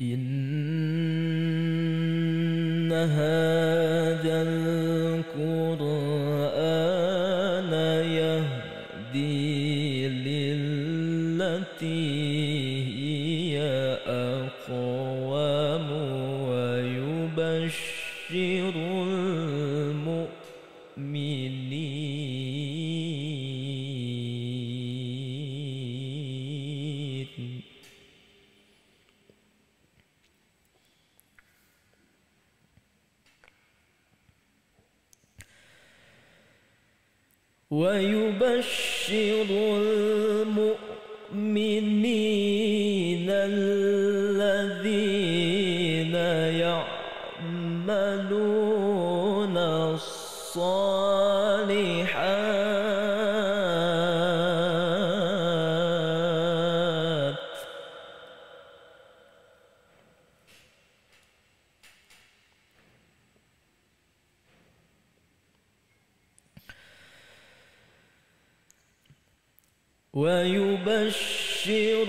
إن هذا القرآن يهدي للتي هي أقوم ويبشر المؤمنين. ويبشر المؤمنين الذين يعملون الصالحات ويبشر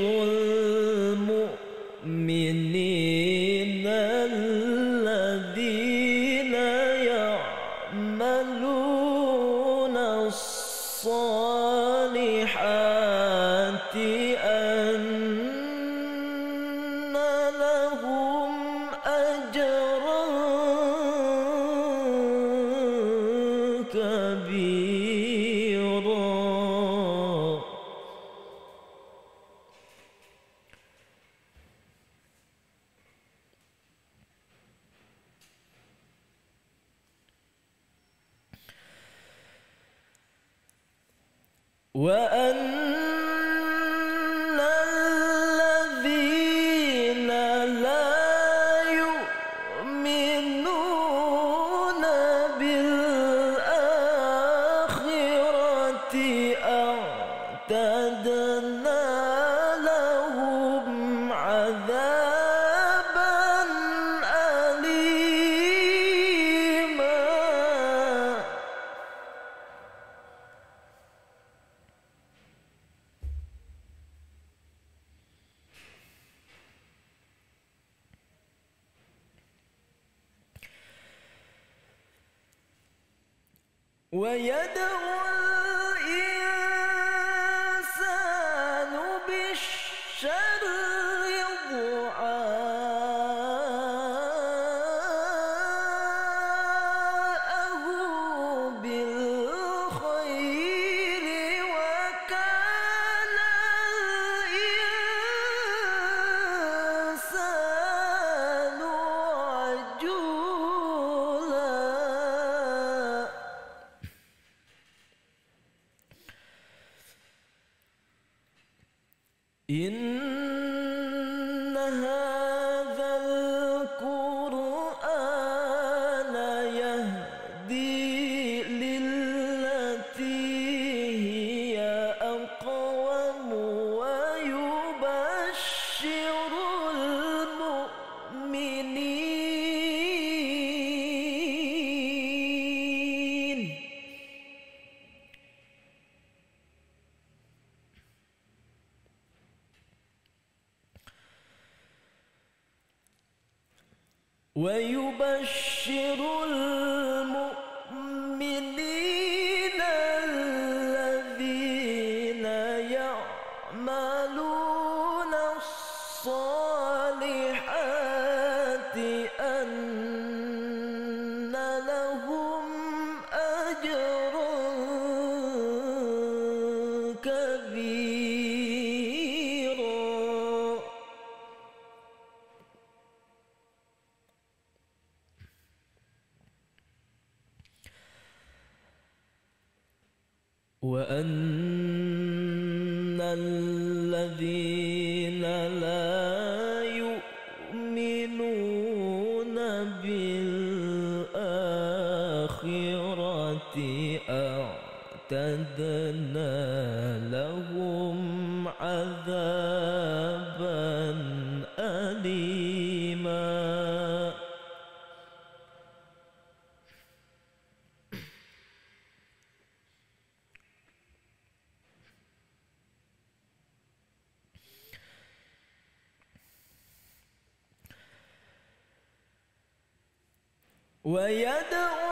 وأن ويدعو إن ويبشر المؤمنين وأن الذين ويدعو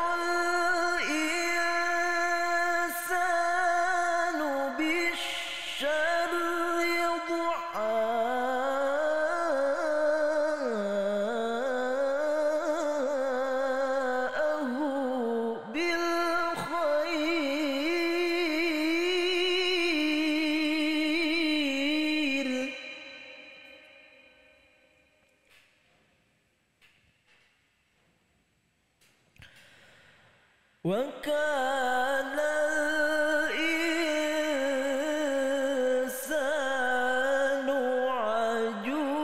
وكان الإنسان عجولا.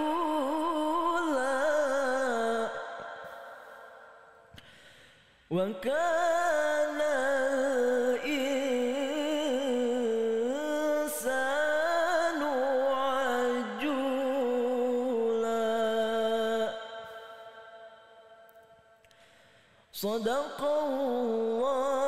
وكان صدق الله.